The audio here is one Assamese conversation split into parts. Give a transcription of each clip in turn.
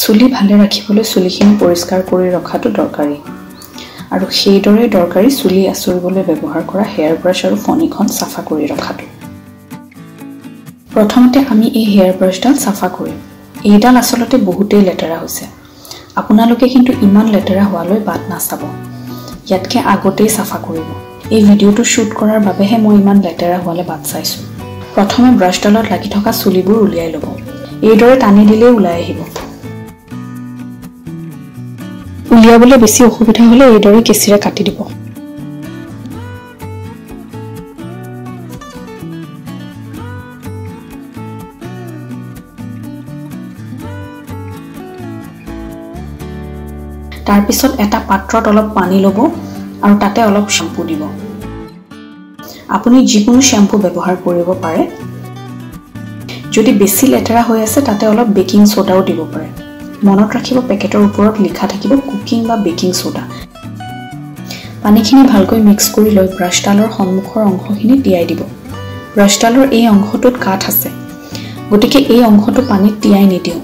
চুলি ভালে ৰাখিবলৈ চুলিখিনি পৰিষ্কাৰ কৰি ৰখাটো দৰকাৰী। আৰু সেইদৰে দৰকাৰী চুলি আঁচৰিবলৈ ব্যৱহাৰ কৰা হেয়াৰ ব্ৰাছ আৰু ফণিখন চাফা কৰি ৰখাটো। প্ৰথমতে আমি এই হেয়াৰ ব্ৰাছডাল চাফা কৰিম। এইডাল আচলতে বহুতেই লেতেৰা হৈছে। আপোনালোকে কিন্তু ইমান লেতেৰা হোৱালৈ বাট নাচাব। ইয়াতকৈ আগতেই চাফা কৰিব। এই ভিডিঅ'টো শ্বুট কৰাৰ বাবেহে মই ইমান লেতেৰা হোৱালৈ বাট চাইছোঁ। প্ৰথমে ব্ৰাছডালত লাগি থকা চুলিবোৰ উলিয়াই ল'ব। এইদৰে টানি দিলেই ওলাই আহিব। উলিয়াবলৈ বেছি অসুবিধা হ'লে এইদৰে কেঁচিৰে কাটি দিব। তাৰপিছত এটা পাত্ৰত অলপ পানী ল'ব আৰু তাতে অলপ শ্বেম্পু দিব। আপুনি যিকোনো শ্বেম্পু ব্যৱহাৰ কৰিব পাৰে। যদি বেছি লেতেৰা হৈ আছে তাতে অলপ বেকিং ছ'ডাও দিব পাৰে। মনত ৰাখিব পেকেটৰ ওপৰত লিখা থাকিব কুকিং বা বেকিং ছ'ডা পানীখিনি ভালকৈ মিক্স কৰি লৈ ব্ৰাছডালৰ সন্মুখৰ অংশখিনি তিয়াই দিব। ব্ৰাছডালৰ এই অংশটোত কাঠ আছে। গতিকে এই অংশটো পানীত তিয়াই নিদিওঁ।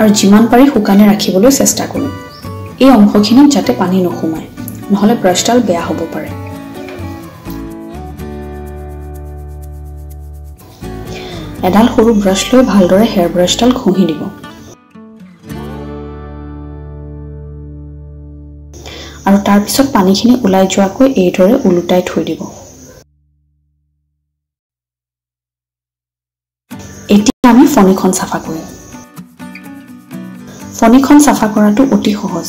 আৰু যিমান পাৰি শুকানে ৰাখিবলৈ চেষ্টা কৰিম এই অংশখিনিত যাতে পানী নোসোমায়। নহ'লে ব্ৰাছডাল বেয়া হ'ব পাৰে। এডাল সৰু ব্ৰাছ লৈ ভালদৰে হেয়াৰ ব্ৰাছডাল ঘঁহি দিব। আৰু তাৰপিছত পানীখিনি ওলাই যোৱাকৈ এইদৰে ওলোটাই থৈ দিব। এতিয়া আমি ফণিখন চাফা কৰিম। ফণিখন চাফা কৰাটো অতি সহজ।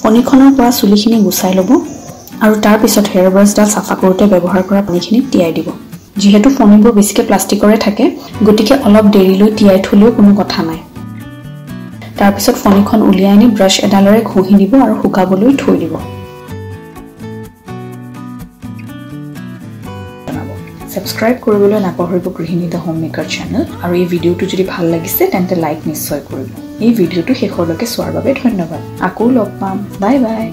ফণিখনৰ পৰা চুলিখিনি গুচাই ল'ব আৰু তাৰপিছত হেয়াৰ ব্ৰাছডাল চাফা কৰোঁতে ব্যৱহাৰ কৰা পানীখিনি তিয়াই দিব। যিহেতু ফণিবোৰ বেছিকৈ প্লাষ্টিকৰে থাকে গতিকে অলপ দেৰিলৈ তিয়াই থ'লেও কোনো কথা নাই। তাৰপিছত ফণিখন উলিয়াই আনি ব্ৰাছ এডালেৰে ঘঁহি দিব আৰু শুকাবলৈ থৈ দিব। ছাবস্ক্ৰাইব কৰিবলৈ নাপাহৰিব গৃহিণী দ্য হোম মেকাৰ চেনেল আৰু এই ভিডিঅ'টো যদি ভাল লাগিছে তেন্তে লাইক নিশ্চয় কৰিব। এই ভিডিঅ'টো শেষলৈকে চোৱাৰ বাবে ধন্যবাদ। আকৌ লগ পাম। Bye bye